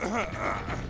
Ha ha ha!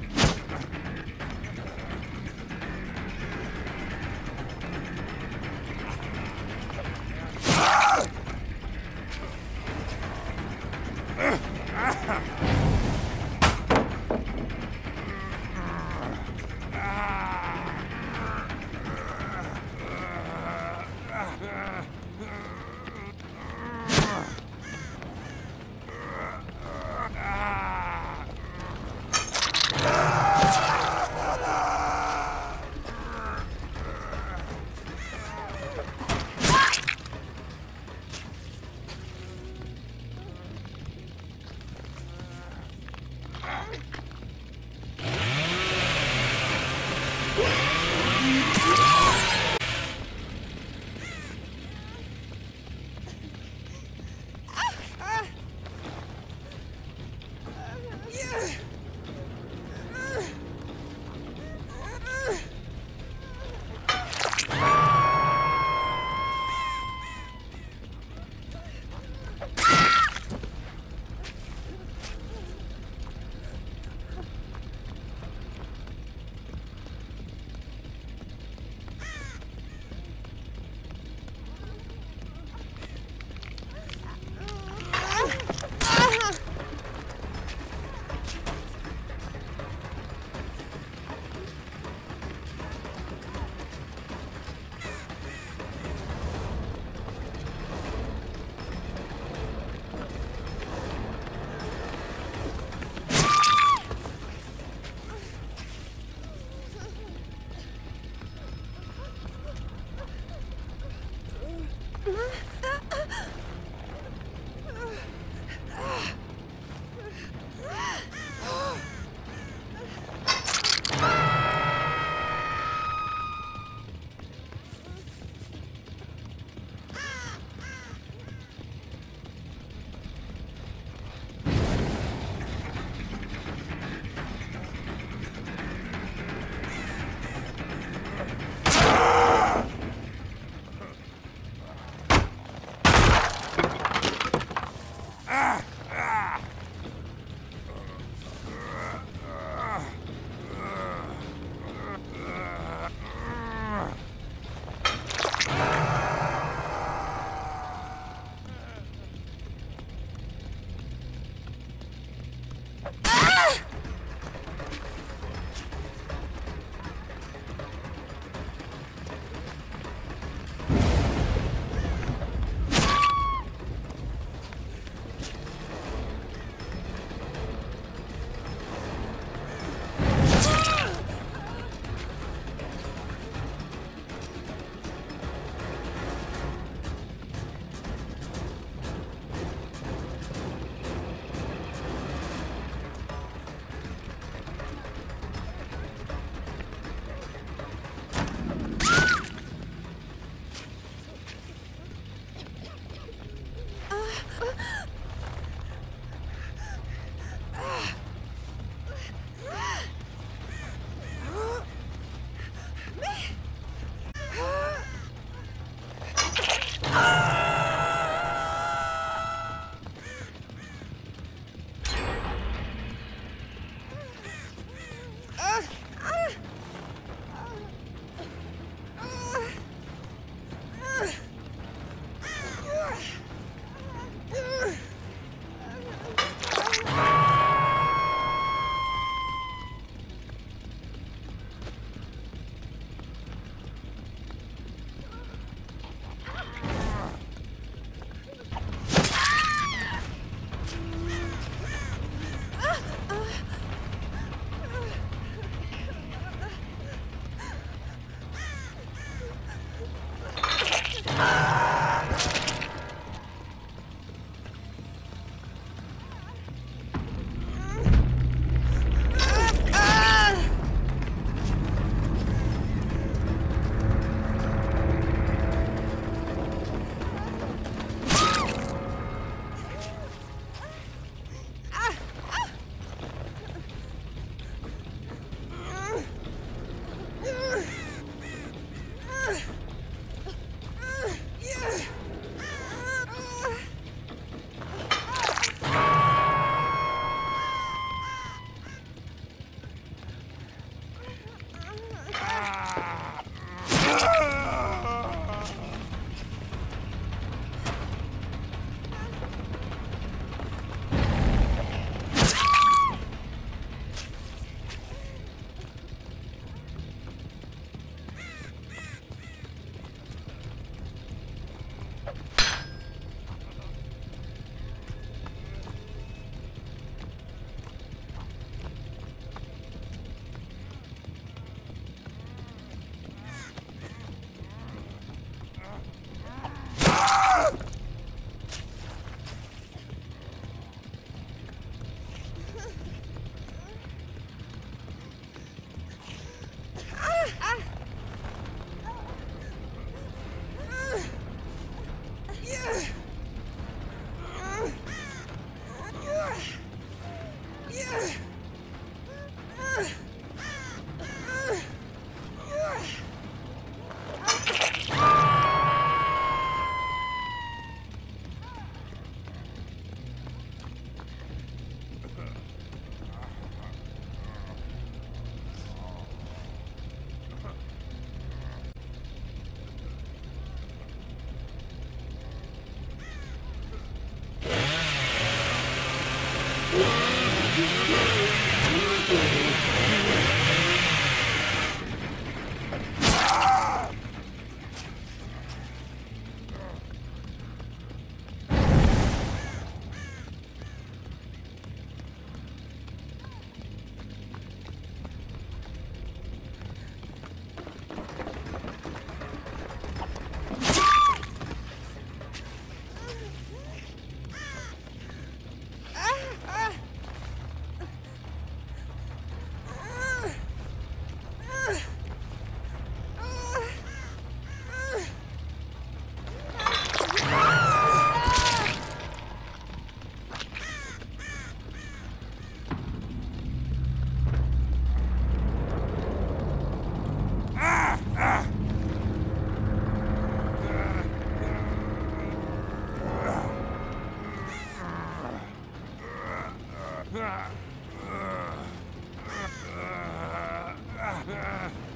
Ah!